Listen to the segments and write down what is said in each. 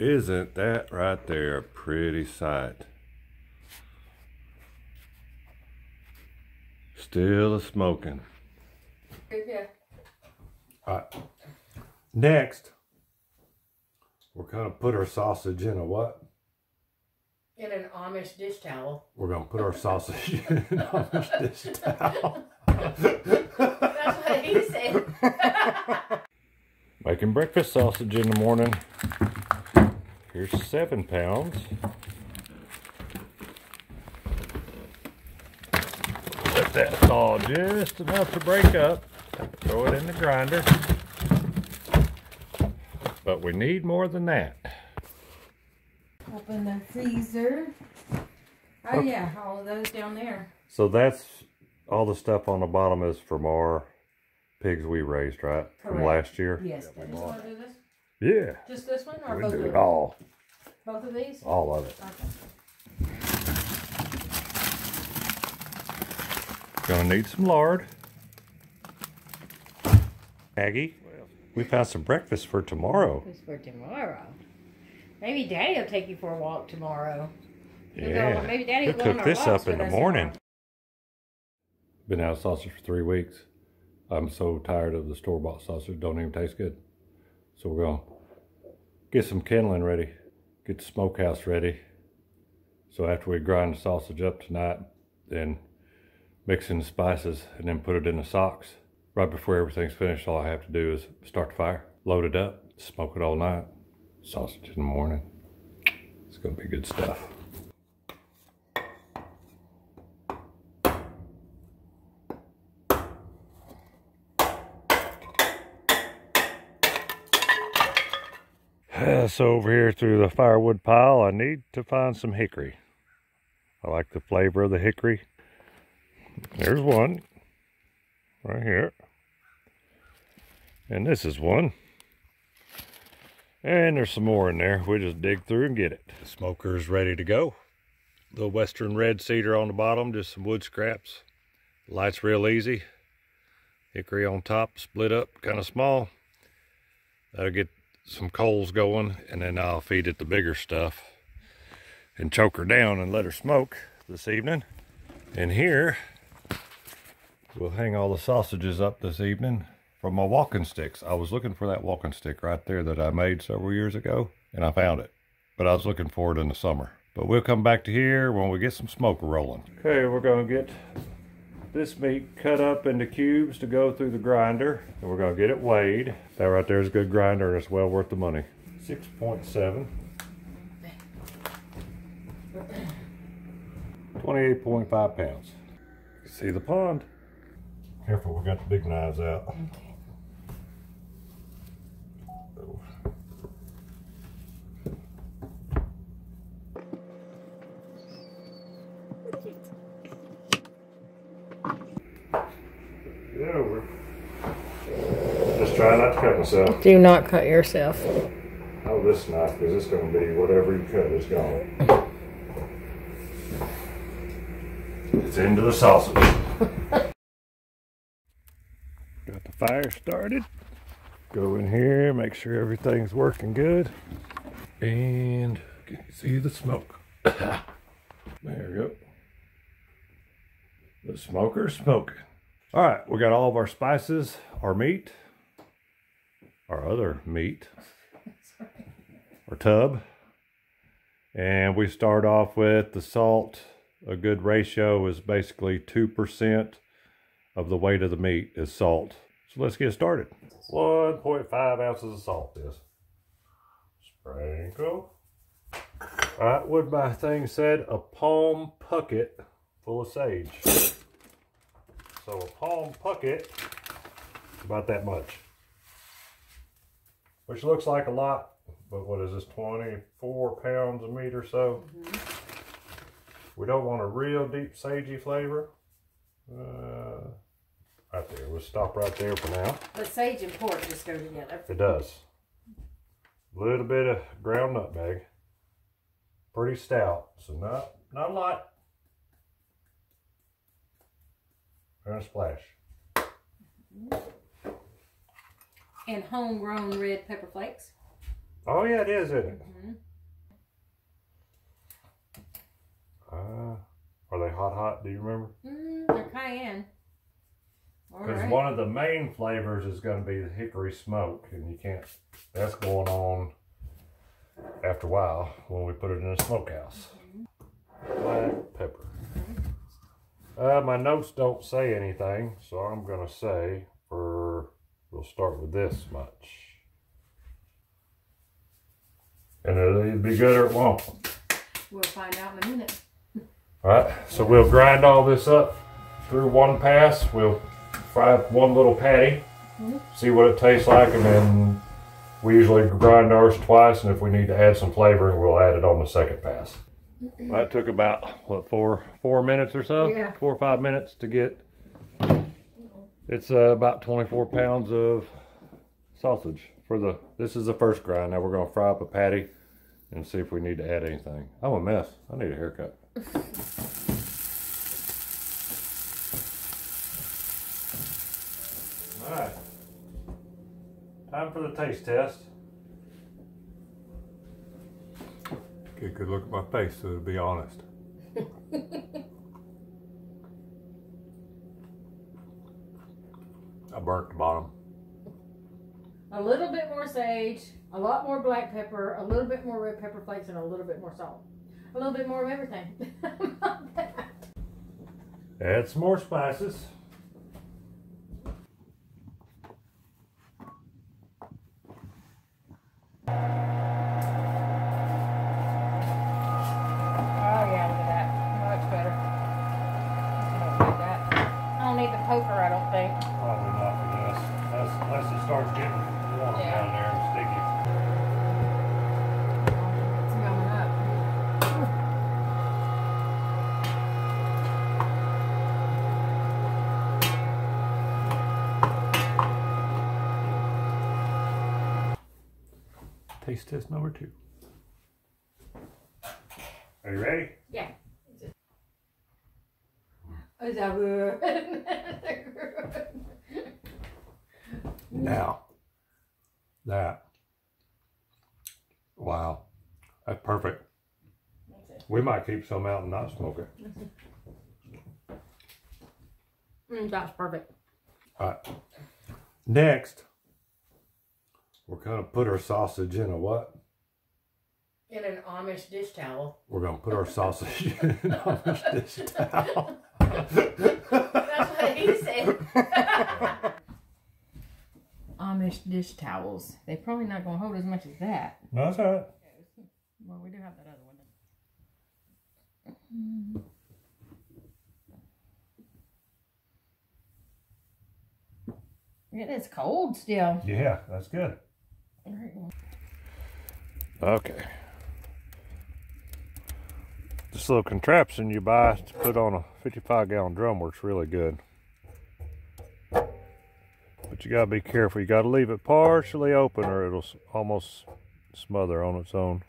Isn't that right there a pretty sight? Still a smoking. Yeah. All right. Next, we're gonna put our sausage in a what? In an Amish dish towel. We're gonna put our sausage in an Amish dish towel. That's what he said. Making breakfast sausage in the morning. Here's seven pounds. Let that thaw just enough to break up. Throw it in the grinder. But we need more than that. Open the freezer. Oh yeah, all of those down there. So that's all the stuff on the bottom is from our pigs we raised, right? From last year? Yes. Just want to do this? Yeah. Just this one or We both do of it them? all. Both of these? All of it. Okay. Gonna need some lard. Aggie, we found some breakfast for tomorrow. It's for tomorrow. Maybe Daddy will take you for a walk tomorrow. He'll go- Yeah. maybe Daddy We'll will go on cook this up in the morning. tomorrow. Been out of sausage for three weeks. I'm so tired of the store bought sausage. Don't even taste good. So we're gonna get some kindling ready. Get the smokehouse ready. So after we grind the sausage up tonight, then mix in the spices and then put it in the socks. Right before everything's finished, all I have to do is start the fire, load it up, smoke it all night. Sausage in the morning. It's gonna be good stuff. So over here through the firewood pile, I need to find some hickory. I like the flavor of the hickory. There's one right here. And this is one. And there's some more in there. We just dig through and get it. The smoker's ready to go. The western red cedar on the bottom, just some wood scraps. Light's real easy. Hickory on top, split up, kind of small. That'll get some coals going, and then I'll feed it the bigger stuff and choke her down and let her smoke this evening. And here, we'll hang all the sausages up this evening from my walking sticks. I was looking for that walking stick right there that I made several years ago, and I found it. But I was looking for it in the summer. But we'll come back to here when we get some smoke rolling. Okay, we're gonna get this meat cut up into cubes to go through the grinder, and we're gonna get it weighed. That right there is a good grinder, and it's well worth the money. 6.7. 28.5 pounds. See the pond. Careful, we got the big knives out. Yeah, we're just trying not to cut myself. Do not cut yourself. Oh, this knife, because it's going to be whatever you cut is gone. It's into the sausage. Got the fire started. Go in here, make sure everything's working good. And can you see the smoke? there we go. The smoker's smoking. All right, we got all of our spices, our meat, our other meat, our tub. And we start off with the salt. A good ratio is basically 2% of the weight of the meat is salt. So let's get started. 1.5 ounces of salt this. Sprinkle. All right, what my thing said, a palm pucket full of sage. So a palm pucket, about that much. Which looks like a lot, but what is this, 24 pounds of meat or so? We don't want a real deep sagey flavor. Uh, right there, we'll stop right there for now. But sage and pork just go together. It does. A little bit of ground nutmeg. Pretty stout, so not, not a lot. and a splash. And homegrown red pepper flakes. Oh yeah, it is, isn't it? Mm -hmm. uh, are they hot hot? Do you remember? Mm, they're cayenne. Because right. one of the main flavors is going to be the hickory smoke, and you can't, that's going on after a while when we put it in a smokehouse. Mm -hmm. Black pepper. Uh, my notes don't say anything, so I'm going to say for we'll start with this much. And it'll either be good or it won't. We'll find out in a minute. All right, so we'll grind all this up through one pass. We'll fry up one little patty, mm -hmm. see what it tastes like, and then we usually grind ours twice. And if we need to add some flavoring, we'll add it on the second pass. That took about what four four minutes or so, yeah. four or five minutes to get. It's uh, about 24 pounds of sausage for the. This is the first grind. Now we're gonna fry up a patty and see if we need to add anything. I'm a mess. I need a haircut. Alright. Time for the taste test. Get could look at my face so to be honest. I burnt the bottom. A little bit more sage, a lot more black pepper, a little bit more red pepper flakes, and a little bit more salt. A little bit more of everything. Add some more spices. Taste test number two. Are you ready? Yeah. Is that good? now, that, wow, that's perfect. We might keep some out and not smoke it. Mm, that's perfect. All right. Next, we're going to put our sausage in a what? In an Amish dish towel. We're going to put our sausage in an Amish dish towel. That's what he said. Amish dish towels. They're probably not going to hold as much as that. No, that's all right. Well, we do have that other one. It is cold still. Yeah, that's good. Okay. This little contraption you buy to put on a 55 gallon drum works really good. But you gotta be careful. You gotta leave it partially open or it'll almost smother on its own.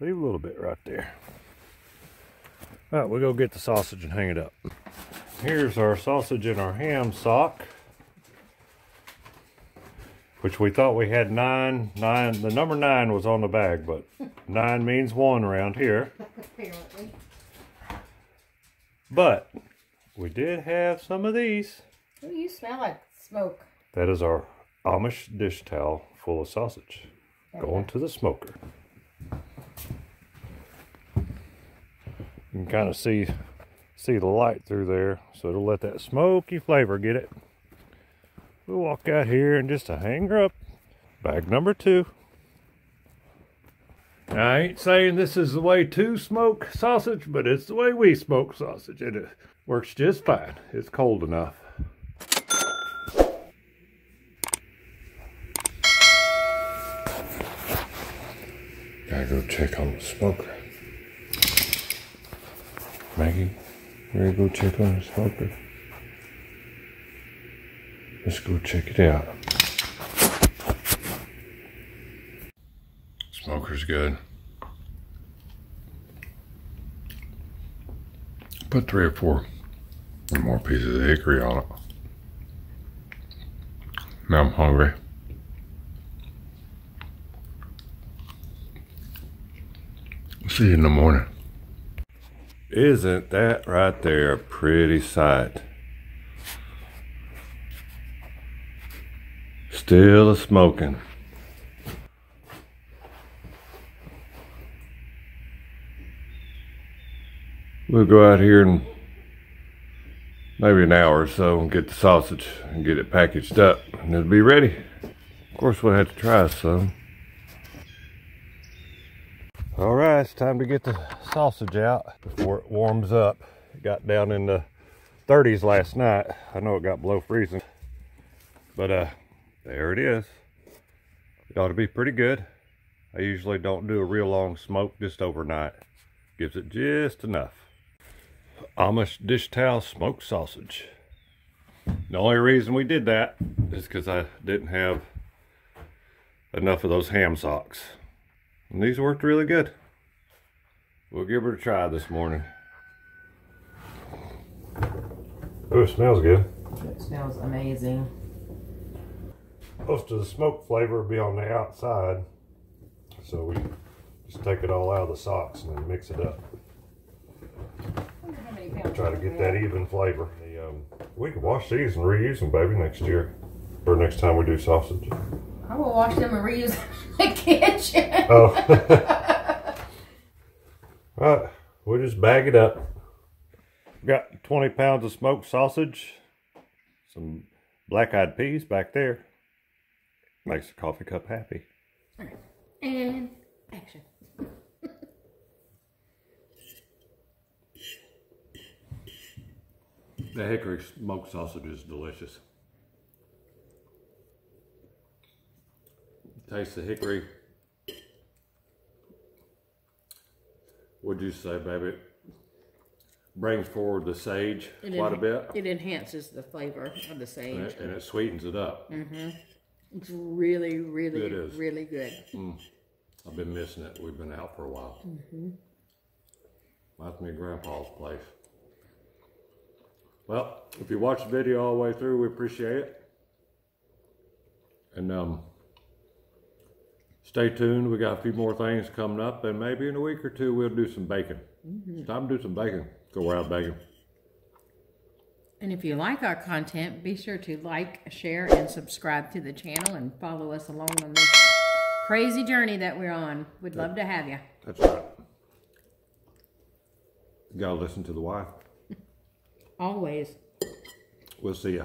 Leave a little bit right there. All right, we'll go get the sausage and hang it up. Here's our sausage in our ham sock which we thought we had nine. Nine. The number nine was on the bag, but nine means one around here. Apparently. But we did have some of these. Ooh, you smell like smoke. That is our Amish dish towel full of sausage going to the smoker. You can kind of see see the light through there, so it'll let that smoky flavor get it. We'll walk out here and just to hang her up. Bag number two. I ain't saying this is the way to smoke sausage, but it's the way we smoke sausage, and it uh, works just fine. It's cold enough. Gotta go check on the smoker. Maggie, you to go check on the smoker? Let's go check it out. Smoker's good. Put three or four more pieces of hickory on it. Now I'm hungry. See you in the morning. Isn't that right there a pretty sight? Still smoking. We'll go out here in maybe an hour or so and get the sausage and get it packaged up and it'll be ready. Of course, we'll have to try some. All right, it's time to get the sausage out before it warms up. It got down in the 30s last night. I know it got below freezing, but uh, there it is. It ought to be pretty good. I usually don't do a real long smoke just overnight. Gives it just enough. Amish dish towel smoked sausage. The only reason we did that is because I didn't have enough of those ham socks. And these worked really good. We'll give her a try this morning. Oh, it smells good. It smells amazing. Most of the smoke flavor will be on the outside. So we just take it all out of the socks and then mix it up. Try to get that even flavor. The, um, we can wash these and reuse them, baby, next year. Or next time we do sausage. I will wash them and reuse them in the kitchen. Oh. All right, we'll just bag it up. Got 20 pounds of smoked sausage, some black-eyed peas back there. Makes the coffee cup happy. All right. And action. The hickory smoked sausage is delicious. Taste the hickory. What'd you say, baby? Brings forward the sage It quite a en- bit. It enhances the flavor of the And sage. it, and it sweetens it up. Mm-hmm. It's really, really, It is. really good. I've been missing it. We've been out for a while. Reminds me of Grandpa's place. Well, if you watch the video all the way through, we appreciate it. And um, stay tuned. We got a few more things coming up, and maybe in a week or two we'll do some bacon. It's time to do some bacon. Go wild bacon. And if you like our content, be sure to like, share, and subscribe to the channel and follow us along on this crazy journey that we're on. We'd love to have you. That's right. You gotta listen to the wife. Always. We'll see ya.